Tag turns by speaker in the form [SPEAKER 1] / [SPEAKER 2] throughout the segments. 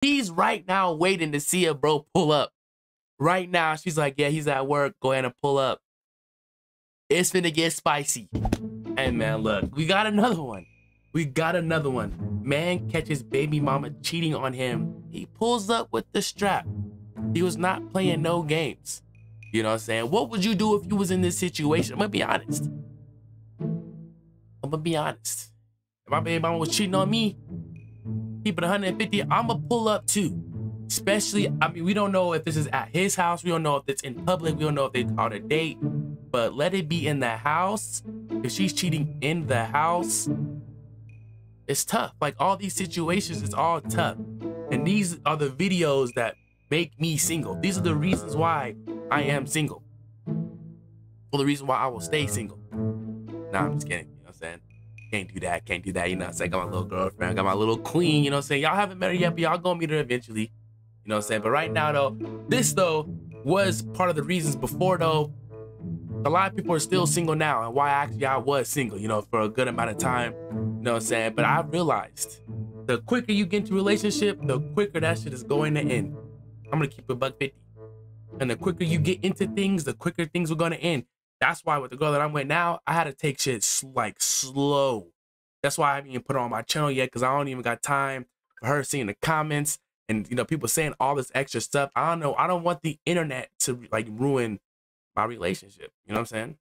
[SPEAKER 1] He's right now waiting to see a bro pull up. Right now, she's like, yeah, he's at work. Go ahead and pull up. It's finna get spicy. Hey man, look, we got another one. We got another one. Man catches baby mama cheating on him. He pulls up with the strap. He was not playing no games. You know what I'm saying? What would you do if you was in this situation? I'm gonna be honest. I'm gonna be honest. If my baby mama was cheating on me, keep it 150, I'm gonna pull up too. Especially, I mean, we don't know if this is at his house. We don't know if it's in public. We don't know if they called a date. But let it be in the house. If she's cheating in the house, it's tough. Like all these situations, it's all tough. And these are the videos that make me single. These are the reasons why I am single. For the reason why I will stay single. Nah, I'm just kidding. Can't do that. Can't do that. You know what I'm saying? I got my little girlfriend. I got my mm-hmm. little queen. You know what I'm saying? Y'all haven't met her yet, but y'all gonna meet her eventually. You know what I'm saying? But right now, though, this, though, was part of the reasons before, though. A lot of people are still single now, and why actually I was single, you know, for a good amount of time. You know what I'm saying? But I realized the quicker you get into a relationship, the quicker that shit is going to end. I'm gonna keep it buck 50. And the quicker you get into things, the quicker things are gonna end. That's why with the girl that I'm with now, I had to take shit like slow. That's why I haven't even put on my channel yet, because I don't even got time for her seeing the comments and you know people saying all this extra stuff. I don't know. I don't want the internet to like ruin my relationship. You know what I'm saying?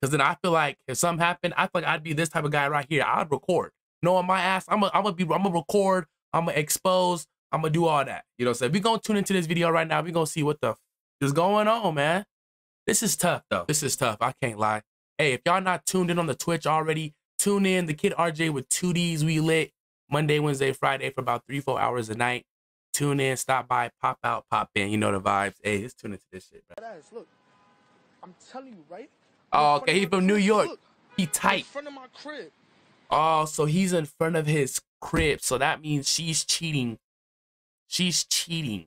[SPEAKER 1] Because then I feel like if something happened, I feel like I'd be this type of guy right here. I'd record. No, on my ass, I'm gonna I'm be I'm gonna record. I'm gonna expose. I'm gonna do all that. You know, what I'm saying? we gonna tune into this video right now, we gonna see what the is going on, man. This is tough though. This is tough. I can't lie. Hey, if y'all not tuned in on the Twitch already, tune in. The Kidd RJ with two D's. We lit. Monday, Wednesday, Friday for about three, four hours a night. Tune in, stop by, pop out, pop in. You know the vibes. Hey, let's tune into this shit, bro.
[SPEAKER 2] Look, I'm telling you, right?
[SPEAKER 1] Oh, okay. He from New York. Look, he tight. In
[SPEAKER 2] front of my crib.
[SPEAKER 1] Oh, so he's in front of his crib. So that means she's cheating. She's cheating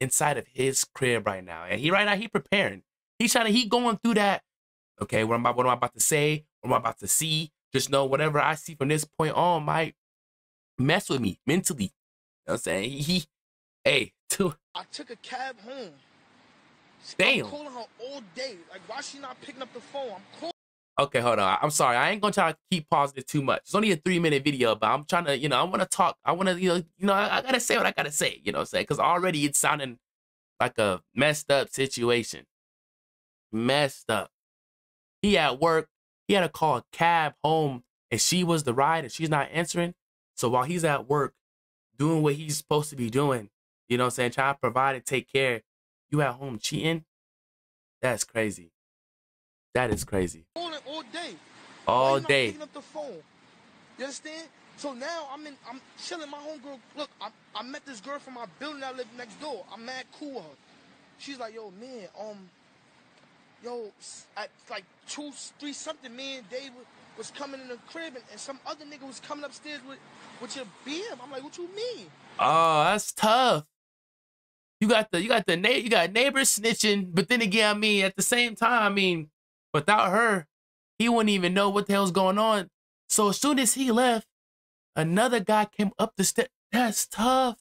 [SPEAKER 1] inside of his crib right now. And he right now he preparing. He's trying to he going through that. Okay, what am I what am I about to say? What am I about to see? Just know whatever I see from this point on might mess with me mentally. You know what I'm saying? He, he hey, too.
[SPEAKER 2] I took a cab home.
[SPEAKER 1] Damn.
[SPEAKER 2] I'm calling her all day. Like, why she not picking up the phone? I'm calling.
[SPEAKER 1] Okay, hold on. I'm sorry. I ain't gonna try to keep pausing it too much. It's only a three minute video, but I'm trying to, you know, I want to talk. I want to, you know, you know, I, I, gotta say what I gotta say. You know, what I'm saying because already it's sounding like a messed up situation. Messed up. He at work. He had to call a cab home, and she was the ride, and she's not answering. So while he's at work doing what he's supposed to be doing, you know what I'm saying, trying to provide and take care, you at home cheating, that's crazy. That is crazy.
[SPEAKER 2] All, all day.
[SPEAKER 1] All day.
[SPEAKER 2] Picking up the phone. You understand? So now I'm in, I'm chilling. My homegirl, look, I, I met this girl from my building that lived next door. I'm mad cool with her. She's like, yo, man, um, yo, at like two, three something, me and David was coming in the crib and, and some other nigga was coming upstairs with, with your BM. I'm like, what you mean?
[SPEAKER 1] Oh, that's tough. You got the you got the you got neighbors snitching, but then again, I mean, at the same time, I mean, without her, he wouldn't even know what the hell's going on. So as soon as he left, another guy came up the step. That's tough.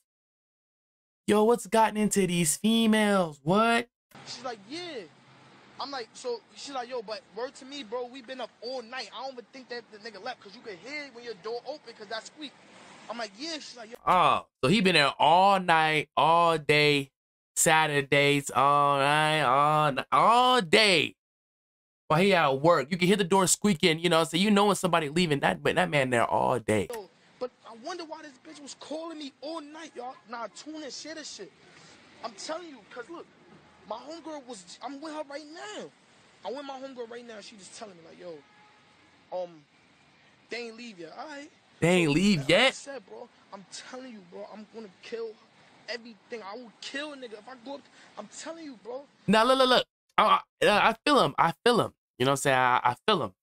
[SPEAKER 1] Yo, what's gotten into these females? What?
[SPEAKER 2] She's like, yeah. I'm like, so she's like, yo, but word to me, bro, we been up all night. I don't even think that the nigga left because you can hear when your door open because that squeak. I'm like, yeah. She's like, yo.
[SPEAKER 1] Oh, so he been there all night, all day, Saturdays, all night, all all day. While he at work, you can hear the door squeaking. You know, so you know when somebody leaving. That but that man there all day.
[SPEAKER 2] Yo, but I wonder why this bitch was calling me all night, y'all. Nah, tune and share this shit. I'm telling you, cause look, my homegirl was, I'm with her right now. I'm with my homegirl right now. She just telling me like, yo, um, they ain't leave yet. All right.
[SPEAKER 1] They ain't leave yet. I
[SPEAKER 2] said, bro, I'm telling you, bro, I'm gonna kill everything. I will kill a nigga if I go up. I'm telling you, bro.
[SPEAKER 1] Now look, look, look. I, I, I feel him. I feel him. You know what I'm saying? I, I feel him.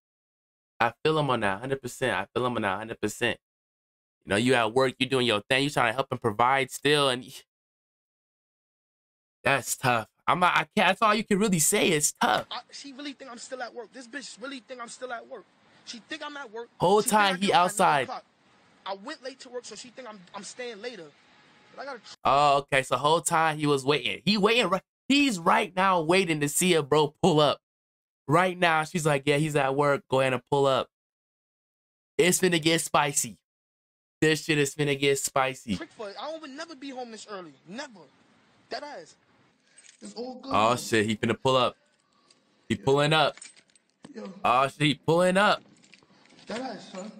[SPEAKER 1] I feel him on that 100%. I feel him on that 100%. You know, you at work, you doing your thing, you trying to help and provide still, and that's tough. I'm not, I can't, that's all you can really say. It's tough.
[SPEAKER 2] I, she really think I'm still at work. This bitch really think I'm still at work. She think I'm at work.
[SPEAKER 1] Whole she time he outside.
[SPEAKER 2] I went late to work, so she think I'm I'm staying later. But I gotta.
[SPEAKER 1] Oh, okay. So whole time he was waiting. He waiting. right. He's right now waiting to see a bro pull up. Right now, she's like, yeah, he's at work. Go ahead and pull up. It's finna get spicy. This shit is finna get spicy.
[SPEAKER 2] trick for it. I would never be home this early. Never. That ass. It's all good.
[SPEAKER 1] Oh shit, he finna pull up. He pulling up.
[SPEAKER 2] Yo,
[SPEAKER 1] Oh shit, he pulling up.
[SPEAKER 2] that ass, son.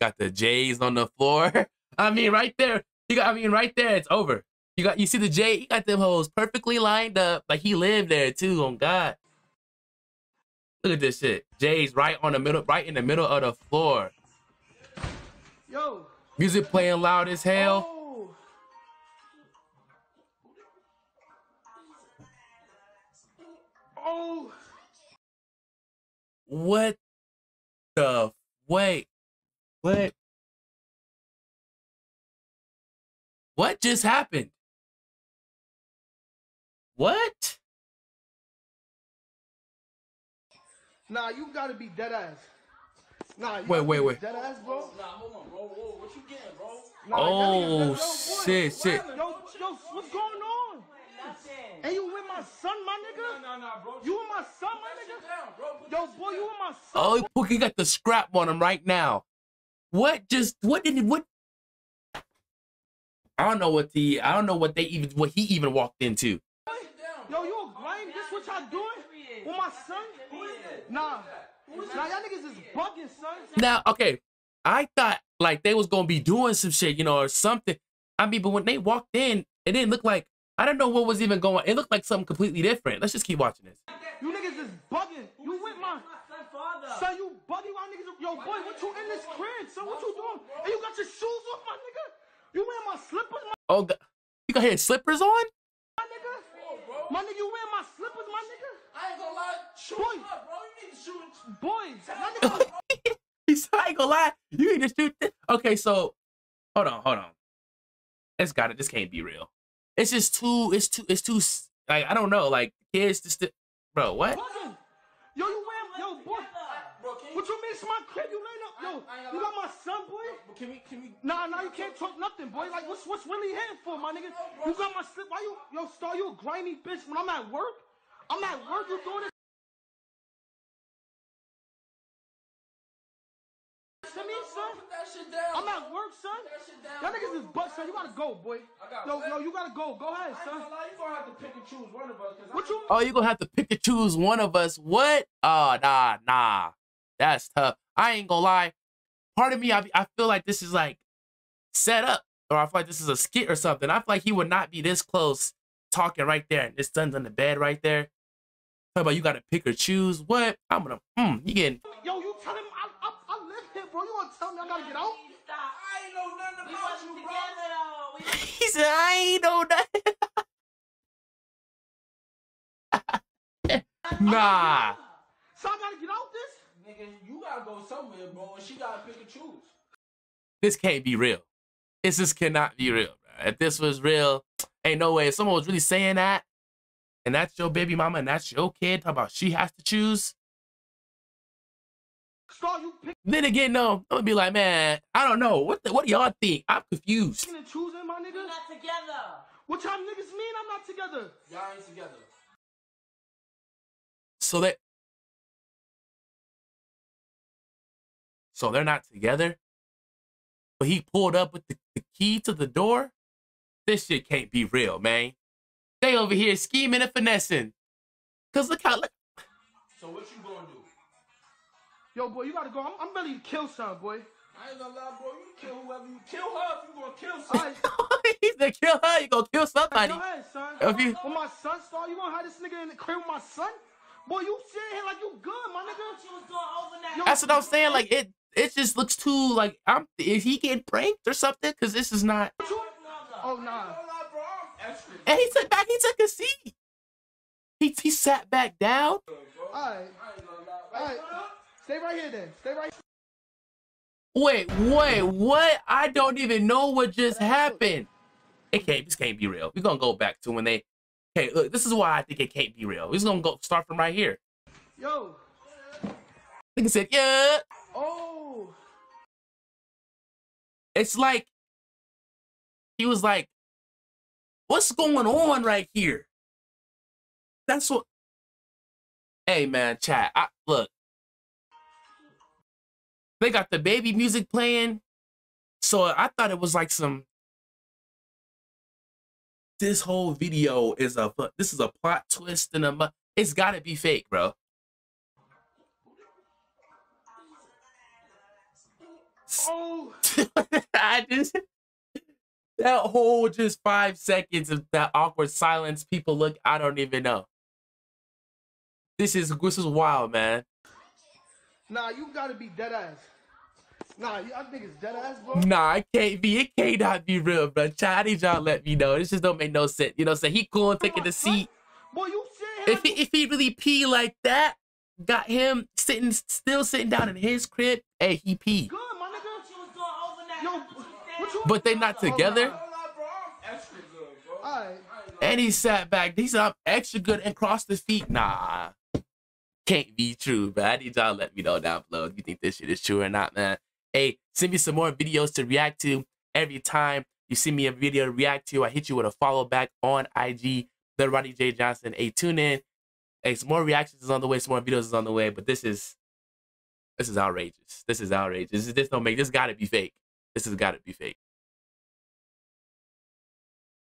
[SPEAKER 1] Got the J's on the floor. I mean, right there. You got. I mean, right there. It's over. You got. You see the J. He got them hoes perfectly lined up. Like he lived there too. On God. Look at this shit. J's right on the middle, right in the middle of the floor.
[SPEAKER 2] Yo.
[SPEAKER 1] Music playing loud as hell.
[SPEAKER 2] Oh. Oh.
[SPEAKER 1] What the wait? What? What just happened? What?
[SPEAKER 2] Nah, you gotta be dead ass. Nah, you
[SPEAKER 1] Wait,
[SPEAKER 2] gotta
[SPEAKER 1] wait,
[SPEAKER 2] be
[SPEAKER 1] wait.
[SPEAKER 2] Dead ass, bro.
[SPEAKER 3] Nah, hold on, bro. Whoa, what you getting, bro?
[SPEAKER 2] Nah,
[SPEAKER 1] Oh,
[SPEAKER 2] that nigga- yo, boy,
[SPEAKER 1] shit,
[SPEAKER 2] what
[SPEAKER 1] shit.
[SPEAKER 2] Yo, yo, what's going on?
[SPEAKER 3] Nothing.
[SPEAKER 2] And you with my son, my nigga?
[SPEAKER 3] Nah, nah, nah, bro.
[SPEAKER 2] You with my son, my nigga?
[SPEAKER 3] down, bro.
[SPEAKER 2] Yo, boy, you with my son?
[SPEAKER 1] Oh, Pookie got the scrap on him right now. What just what did it what I don't know what the I don't know what they even what he even walked into.
[SPEAKER 2] Yo, you a grime? This what y'all doing? With my son? Nah. Nah, y'all niggas is bugging, son.
[SPEAKER 1] Now, okay, I thought like they was gonna be doing some shit, you know, or something. I mean, but when they walked in, it didn't look like I don't know what was even going. It looked like something completely different. Let's just keep watching this.
[SPEAKER 2] You niggas is bugging. You with my son, you bugging my niggas. Yo, boy, what you in this crib, son? What you doing? And you got your shoes off, my nigga? You wearing my slippers, my,
[SPEAKER 1] Oh, God. you got his slippers on?
[SPEAKER 2] my nigga? My nigga, you wearing my slippers, my nigga?
[SPEAKER 3] I ain't gonna lie. Shoot
[SPEAKER 2] Boy.
[SPEAKER 3] up, bro. You need to shoot him.
[SPEAKER 2] Boy, my nigga.
[SPEAKER 1] He said, I ain't gonna lie. You need to shoot this. Okay, so hold on, hold on. It's got it. This can't be real. It's just too. It's too. It's too. Like I don't know. Like kids just. Bro, what?
[SPEAKER 2] bugging. Yo, you wearing, yo, boy.
[SPEAKER 3] Bro, can you?
[SPEAKER 2] What you mean, it's my crib? You laying up, yo.
[SPEAKER 3] I- I
[SPEAKER 2] You got my son, boy.
[SPEAKER 3] Bro, Can we? Can we?
[SPEAKER 2] Nah, nah, you can't talk nothing, boy. Like, what's what's really hitting for, my nigga? You got my slip. Why you, yo, Star, you a grimy bitch when I'm at work? I'm at work, you doing this? To me, son?
[SPEAKER 3] Put that shit down.
[SPEAKER 2] I'm at work, son.
[SPEAKER 3] Put that shit down.
[SPEAKER 2] Y'all niggas is butt, son. You gotta go, boy.
[SPEAKER 3] I got
[SPEAKER 2] Yo,
[SPEAKER 3] what?
[SPEAKER 2] yo, you gotta go. Go ahead, son.
[SPEAKER 3] gonna. You gonna have to pick and choose one of us.
[SPEAKER 2] What you
[SPEAKER 1] Oh, you gonna have to pick and choose one of us. What? Oh, nah, nah. That's tough. I ain't gonna lie. Part of me, I, I feel like this is like set up, or I feel like this is a skit or something. I feel like he would not be this close talking right there, and his son's on the bed right there. Talk about you gotta pick or choose. What? I'm gonna, hmm, you getting,
[SPEAKER 2] Yo, you tell him I, I, I live here, bro. You wanna tell me I gotta get out?
[SPEAKER 3] I ain't know nothing
[SPEAKER 4] We
[SPEAKER 3] about
[SPEAKER 4] wasn't
[SPEAKER 3] you,
[SPEAKER 4] together though. We
[SPEAKER 1] he said, I ain't know that. nah.
[SPEAKER 2] So I gotta get out this?
[SPEAKER 3] Nigga, you gotta go somewhere, bro. And she gotta pick and choose.
[SPEAKER 1] this can't be real. This just cannot be real. Bro. If this was real, ain't no way. If someone was really saying that, and that's your baby mama and that's your kid, talk about she has to choose.
[SPEAKER 2] Star, you
[SPEAKER 1] Then again, no, I'm gonna be like, man, I don't know. What the, what do y'all think? I'm confused.
[SPEAKER 2] picking and choosing, my
[SPEAKER 4] we
[SPEAKER 2] nigga?
[SPEAKER 4] not together.
[SPEAKER 2] What y'all niggas mean I'm not together?
[SPEAKER 3] Y'all ain't together.
[SPEAKER 1] So that So they're not together. But he pulled up with the, the key to the door. This shit can't be real, man. They over here scheming and finessing. Cause look how look,
[SPEAKER 3] So what you gonna do?
[SPEAKER 2] Yo, boy, you gotta go. I'm, I'm ready to kill son, boy.
[SPEAKER 3] I ain't gonna lie, bro. You kill whoever you kill her if you gonna kill somebody.
[SPEAKER 2] Alright,
[SPEAKER 1] He's gonna kill her. You gonna kill somebody.
[SPEAKER 2] go ahead, son.
[SPEAKER 1] If you-
[SPEAKER 2] With my son, Star, you gonna have this nigga in the crib with my son? Boy, you sitting here like you good, my nigga.
[SPEAKER 4] thought you was doing overnight.
[SPEAKER 2] Yo,
[SPEAKER 1] That's what I'm saying. Like it, it just looks too like I'm. Is he getting pranked or something? Cause this is not.
[SPEAKER 2] Oh,
[SPEAKER 3] I
[SPEAKER 2] nah.
[SPEAKER 1] And he took back. He took a seat. He he sat back down.
[SPEAKER 3] Ain't gonna lie.
[SPEAKER 2] alright. Stay right here then. Stay right
[SPEAKER 1] Wait, wait, what? I don't even know what just happened. It can't. This can't be real. We're gonna go back to when they Okay, look, this is why I think it can't be real. We're just gonna go start from right here.
[SPEAKER 2] Yo.
[SPEAKER 1] Nigga said, yeah.
[SPEAKER 2] Oh.
[SPEAKER 1] It's like he was like, what's going on right here? That's what. Hey man, chat. I, look, they got the baby music playing, so I thought it was like some. This whole video is a this is a plot twist and a it's got to be fake, bro.
[SPEAKER 2] Oh.
[SPEAKER 1] I just that whole just five seconds of that awkward silence. People look. I don't even know. This is this is wild, man.
[SPEAKER 2] Nah, you gotta be dead ass. Nah, I think it's dead ass, bro.
[SPEAKER 1] Nah, it can't be. It cannot be real, bro. Child, I y'all let me know. This just don't make no sense. You know, say he cool and taking the seat.
[SPEAKER 2] Boy, you
[SPEAKER 1] If he if he really pee like that, got him sitting still sitting down in his crib. Hey, he pee.
[SPEAKER 2] good, my nigga.
[SPEAKER 4] She was doing overnight.
[SPEAKER 2] Yo,
[SPEAKER 1] But they not together. And he sat back. He said, I'm extra good and crossed his feet. Nah. Can't be true, but I need y'all let me know down below if you think this shit is true or not, man. Hey, send me some more videos to react to. Every time you send me a video to react to, I hit you with a follow back on IG, the Rodney J. Johnson. Hey, tune in. Hey, some more reactions is on the way, some more videos is on the way, but this is this is outrageous. This is outrageous. This, this don't make this gotta be fake. This has gotta be fake.